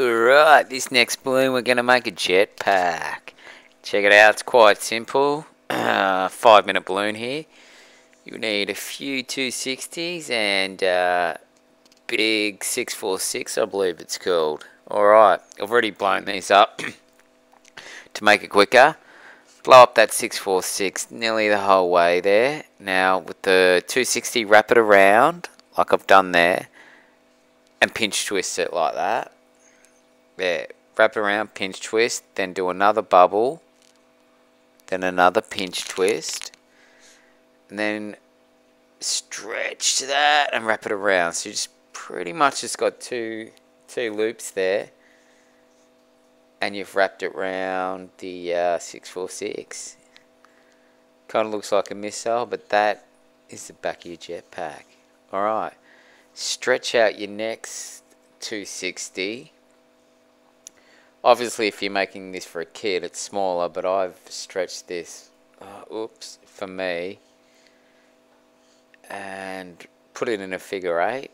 Alright, this next balloon we're going to make a jetpack. Check it out, it's quite simple. Five minute balloon here. You need a few 260s and uh, big 646 I believe it's called. Alright, I've already blown these up to make it quicker. Blow up that 646 nearly the whole way there. Now with the 260 wrap it around like I've done there and pinch twist it like that. There, wrap it around, pinch twist, then do another bubble, then another pinch twist, and then stretch that and wrap it around. So you just pretty much just got two two loops there, and you've wrapped it around the uh, 646. Kind of looks like a missile, but that is the back of your jetpack. Alright, stretch out your next 260 Obviously, if you're making this for a kid, it's smaller, but I've stretched this, uh, oops, for me, and put it in a figure eight,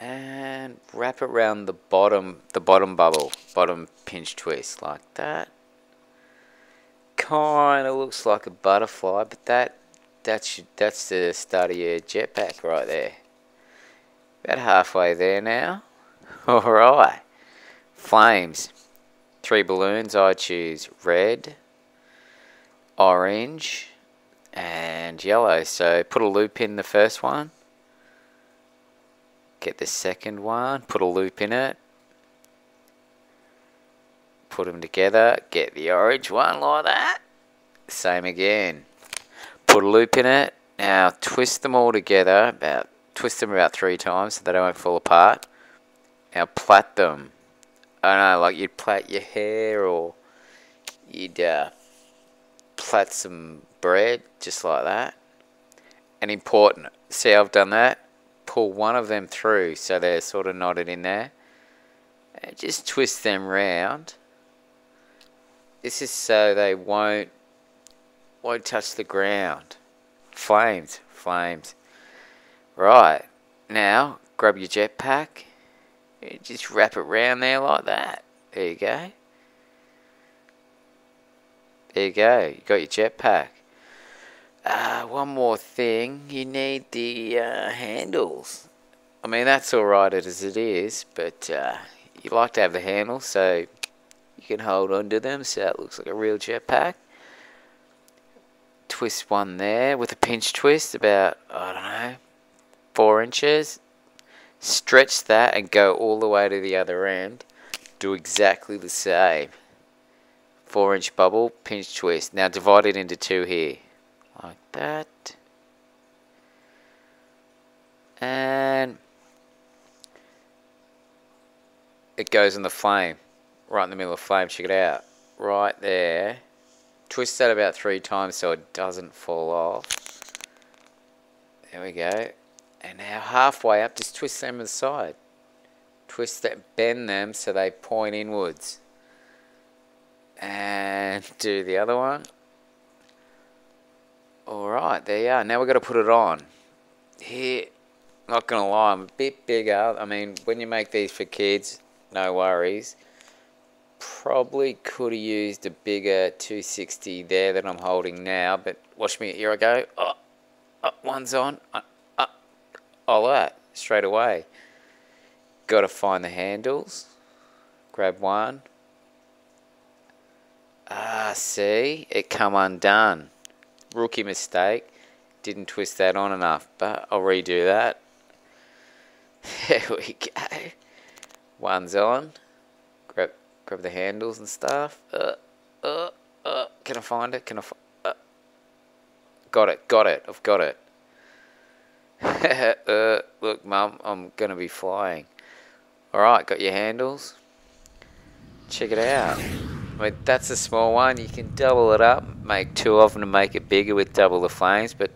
and wrap it around the bottom, the bottom bubble, bottom pinch twist, like that. Kind of looks like a butterfly, but that, that's, that's the start of your jetpack right there. About halfway there now. Alright. Flames. Three balloons. I choose red, orange, and yellow. So put a loop in the first one. Get the second one. Put a loop in it. Put them together. Get the orange one like that. Same again. Put a loop in it. Now twist them all together. About twist them about three times so they don't fall apart. Now plait them I don't know, like you'd plait your hair or you'd uh, plait some bread, just like that. And important, see I've done that? Pull one of them through so they're sort of knotted in there. And just twist them round. This is so they won't won't touch the ground. Flames, flames. Right, now grab your jetpack just wrap it around there like that. There you go. There you go. You got your jetpack. Uh, one more thing. You need the uh, handles. I mean, that's alright as it is, but uh, you like to have the handles so you can hold onto them so it looks like a real jetpack. Twist one there with a pinch twist about, I don't know, four inches stretch that and go all the way to the other end. Do exactly the same. 4 inch bubble pinch twist. Now divide it into two here. Like that. And it goes in the flame. Right in the middle of the flame. Check it out. Right there. Twist that about three times so it doesn't fall off. There we go and now halfway up, just twist them aside. Twist that, bend them so they point inwards. And do the other one. Alright, there you are. Now we've got to put it on. Here, not going to lie, I'm a bit bigger. I mean, when you make these for kids, no worries. Probably could have used a bigger 260 there that I'm holding now, but watch me, here I go. Oh, oh one's on. Uh, All that straight away. Got to find the handles. Grab one. Ah, see? It come undone. Rookie mistake. Didn't twist that on enough, but I'll redo that. There we go. One's on. Grab grab the handles and stuff. Uh, uh, uh. Can I find it? Can I? Uh. Got it. Got it. I've got it. uh, look, Mum, I'm going to be flying. Alright, got your handles. Check it out. I mean, that's a small one. You can double it up, make two of them to make it bigger with double the flames, but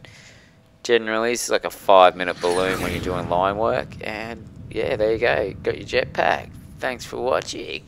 generally it's like a five minute balloon when you're doing line work. And yeah, there you go. Got your jetpack. Thanks for watching.